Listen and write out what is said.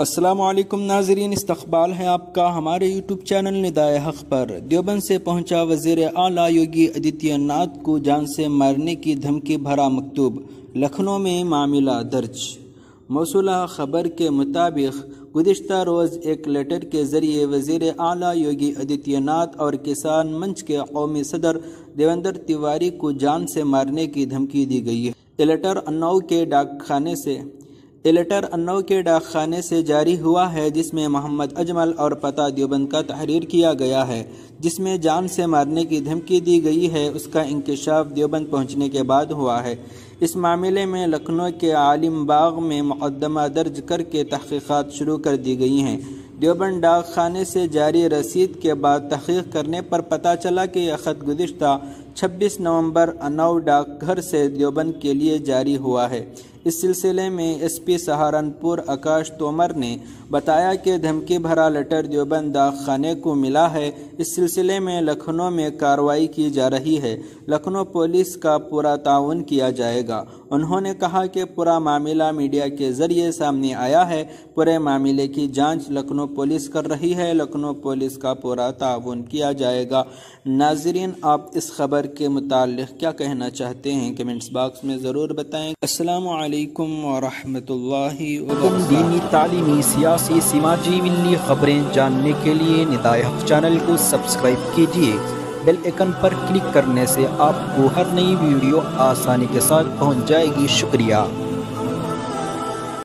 असलम नाजरीन इस्तबाल है आपका हमारे यूट्यूब चैनल निदाय हक पर। देवबंद से पहुँचा वज़ीर अला योगी आदित्यनाथ को जान से मारने की धमकी भरा मकतूब, लखनऊ में मामला दर्ज। मौसूला खबर के मुताबिक गुज्त रोज़ एक लेटर के ज़रिए वज़ीर अला योगी आदित्यनाथ और किसान मंच के कौमी सदर देवेंद्र तिवारी को जान से मारने की धमकी दी गई है। लेटर अन्नाऊ के डाक खाने से लेटर अन्नौ के डाक खाने से जारी हुआ है, जिसमें मोहम्मद अजमल और पता देवबंद का तहरीर किया गया है, जिसमें जान से मारने की धमकी दी गई है, उसका इंकशाफ देवबंद पहुँचने के बाद हुआ है। इस मामले में लखनऊ के आलिम बाग में मुकदमा दर्ज करके तहकीक़ात शुरू कर दी गई हैं। देवबंद डाक खाने से जारी रसीद के बाद तहकीक करने पर पता चला कि यह ख़त गुज्त 26 नवंबर अनौ डाकघर से देवबंद के लिए जारी हुआ है। इस सिलसिले में एसपी सहारनपुर आकाश तोमर ने बताया कि धमकी भरा लेटर देवबंद डाक खाने को मिला है। इस सिलसिले में लखनऊ में कार्रवाई की जा रही है। लखनऊ पुलिस का पूरा ताउन किया जाएगा। उन्होंने कहा कि पूरा मामला मीडिया के ज़रिए सामने आया है। पूरे मामले की जाँच लखनऊ पुलिस कर रही है। लखनऊ पुलिस का पूरा ताउन किया जाएगा। नाजरीन, आप इस खबर के मुतल क्या कहना चाहते हैं कमेंट्स बॉक्स में ज़रूर बताएँ। असलकम वरहि दीनी तालीमी सियासी समाजी मिली खबरें जानने के लिए निदायक चैनल को सब्सक्राइब कीजिए। बेल आइकन पर क्लिक करने से आपको हर नई वीडियो आसानी के साथ पहुँच जाएगी। शुक्रिया।